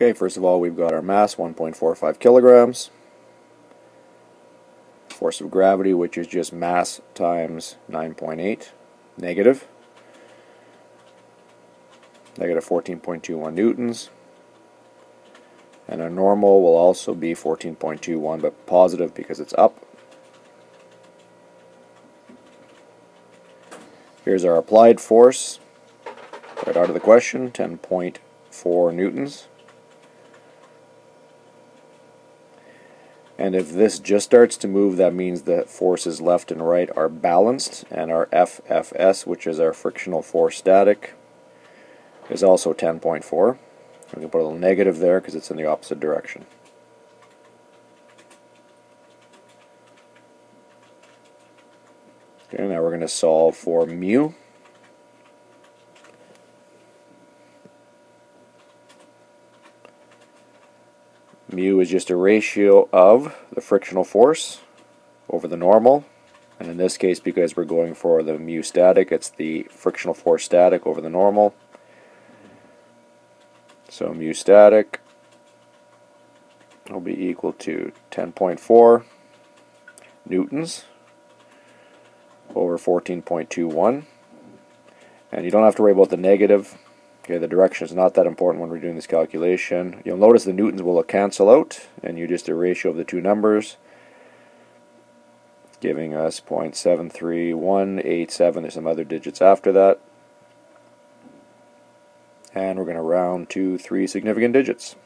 Okay, first of all, we've got our mass, 1.45 kilograms. Force of gravity, which is just mass times 9.8, negative. Negative 14.21 newtons. And our normal will also be 14.21, but positive because it's up. Here's our applied force, right out of the question, 10.4 newtons. And if this just starts to move, that means the forces left and right are balanced, and our FFS, which is our frictional force static, is also 10.4. We can put a little negative there because it's in the opposite direction. Okay, now we're going to solve for mu. Mu is just a ratio of the frictional force over the normal. And in this case, because we're going for the mu static, it's the frictional force static over the normal. So mu static will be equal to 10.4 newtons over 14.21. And you don't have to worry about the negative Okay, the direction is not that important when we're doing this calculation. You'll notice the newtons will cancel out, and you just a ratio of the two numbers, giving us 0.73187. There's some other digits after that. And we're going to round to three significant digits.